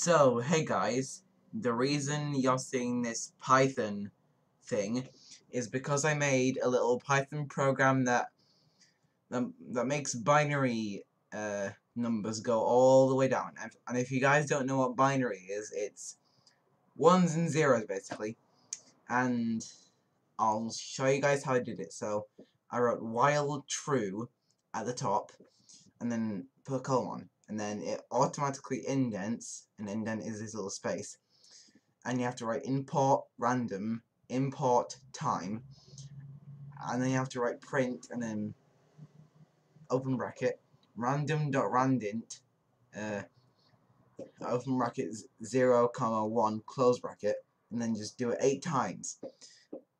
So, hey guys, the reason you're seeing this Python thing is because I made a little Python program that that, that makes binary uh, numbers go all the way down. And, if you guys don't know what binary is, it's ones and zeros basically. And I'll show you guys how I did it. So I wrote while true at the top, and then put a colon and then it automatically indents, and indent is this little space, and you have to write import random, import time, and then you have to write print, and then open bracket, random dot randint, uh, open bracket 0, comma 1, close bracket, and then just do it 8 times.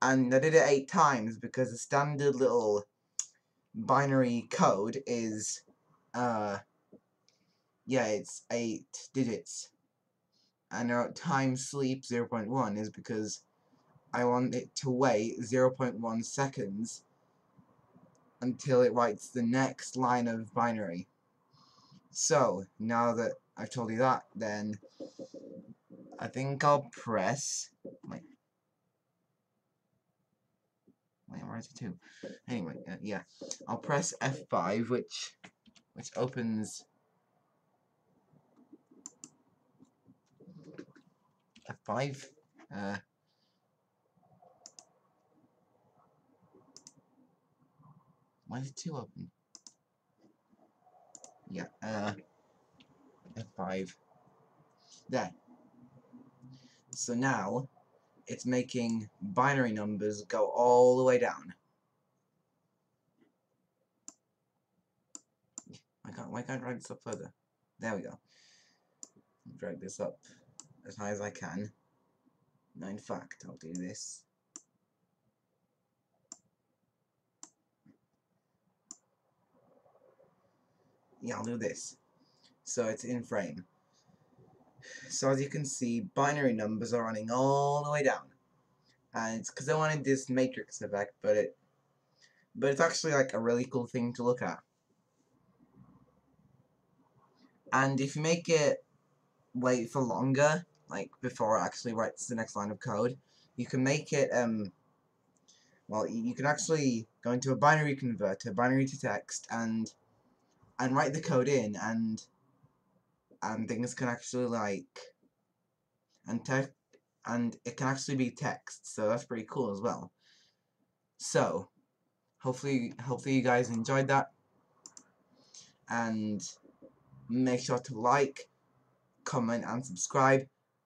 And I did it 8 times because the standard little binary code is, uh, yeah, it's 8 digits. And our time sleep 0.1 is because I want it to wait 0.1 seconds until it writes the next line of binary. So, now that I've told you that, then I think I'll press... Wait. Wait, where is it to? Anyway, uh, yeah. I'll press F5, which which opens F5. Uh, why it two open? Yeah, uh, F5. There. So now, it's making binary numbers go all the way down. Why can't, why can't I drag this up further? There we go. Drag this up as high as I can. Now in fact, I'll do this. Yeah, I'll do this. So it's in frame. So as you can see, binary numbers are running all the way down. And it's because I wanted this matrix effect, but it but it's actually like a really cool thing to look at. And if you make it wait for longer, like before it actually writes the next line of code, you can make it um well you can actually go into a binary converter, binary to text, and and write the code in and and things can actually like and text and it can actually be text, so that's pretty cool as well. So hopefully hopefully you guys enjoyed that and make sure to like, comment and subscribe